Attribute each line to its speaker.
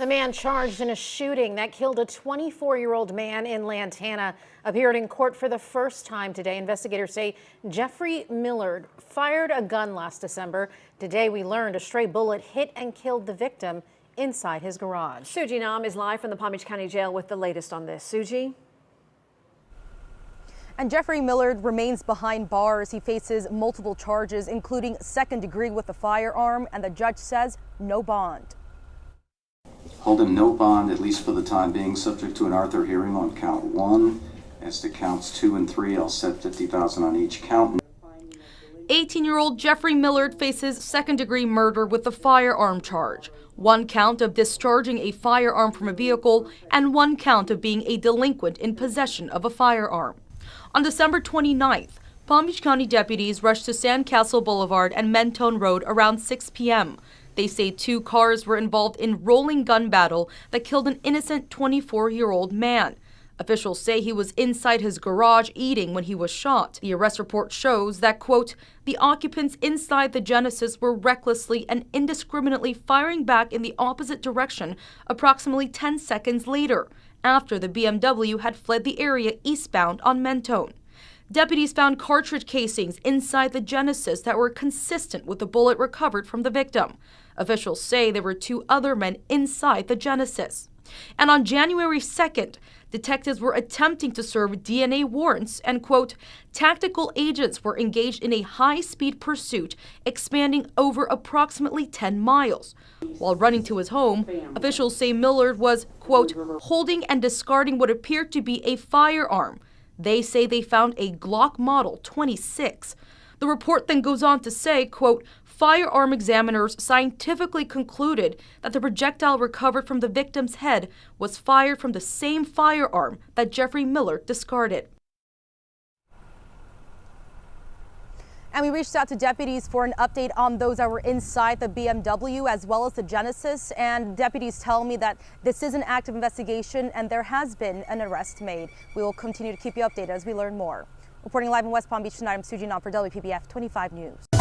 Speaker 1: The man charged in a shooting that killed a 24 year old man in Lantana appeared in court for the first time today. Investigators say Jeffrey Millard fired a gun last December. Today, we learned a stray bullet hit and killed the victim inside his garage.
Speaker 2: Suji Nam is live from the Palm Beach County Jail with the latest on this. Suji?
Speaker 3: And Jeffrey Millard remains behind bars. He faces multiple charges, including second degree with a firearm, and the judge says no bond.
Speaker 4: Hold him no bond, at least for the time being, subject to an Arthur hearing on count one. As to counts two and three, I'll set 50000 on each count.
Speaker 5: 18 year old Jeffrey Millard faces second degree murder with a firearm charge, one count of discharging a firearm from a vehicle, and one count of being a delinquent in possession of a firearm. On December 29th, Palm Beach County deputies rushed to Sandcastle Boulevard and Mentone Road around 6 p.m. They say two cars were involved in rolling gun battle that killed an innocent 24-year-old man. Officials say he was inside his garage eating when he was shot. The arrest report shows that, quote, the occupants inside the Genesis were recklessly and indiscriminately firing back in the opposite direction approximately 10 seconds later, after the BMW had fled the area eastbound on Mentone. Deputies found cartridge casings inside the Genesis that were consistent with the bullet recovered from the victim. Officials say there were two other men inside the Genesis. And on January 2nd, detectives were attempting to serve DNA warrants and, quote, tactical agents were engaged in a high speed pursuit expanding over approximately 10 miles. While running to his home, officials say Millard was, quote, holding and discarding what appeared to be a firearm. They say they found a Glock Model 26. The report then goes on to say, quote, firearm examiners scientifically concluded that the projectile recovered from the victim's head was fired from the same firearm that Jeffrey Millard discarded.
Speaker 3: And we reached out to deputies for an update on those that were inside the BMW as well as the Genesis. And deputies tell me that this is an active investigation and there has been an arrest made. We will continue to keep you updated as we learn more. Reporting live in West Palm Beach tonight, I'm Suji Nam for WPBF 25 News.